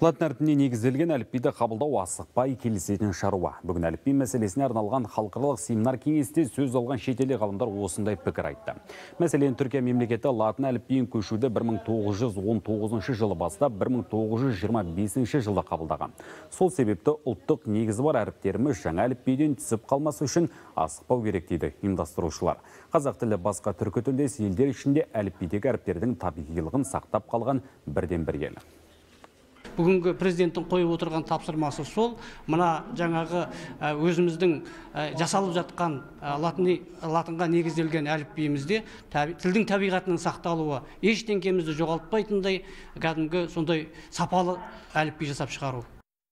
латын әрпіне негізделген әліпбиді қабылдау асықпай келісетін шаруа. Бүгін әліпби мәселесіне арналған халықаралық семинар кеңесте сөз алған шетелдік ғалымдар осындай пікір айтты. Мәселен, Түркия мемлекеті латын әліпбиін көшуді 1919 жылы бастап 1925 жылы қабылдаған. Сол себепті ұлттық негізі бар әріптеріміз жаңа әліпбиден түсіп қалмасы үшін асықпау керек дейді ұйымдастырушылар. Қазақ тілі басқа түркі тілдес елдер ішінде әліпбидегі әріптердің табиғилығын сақтап қалған бірден бір ел бүгінгі президенттің қойып отырған тапсырмасы сол. Мына жаңағы өзіміздің жасалып жатқан латынға негізделген әліпбиімізде тілдің табиғатының сақталуы ештеңкемізді жоғалтпайтындай кәдімгі сондай сапалы әліпби жасап шығару.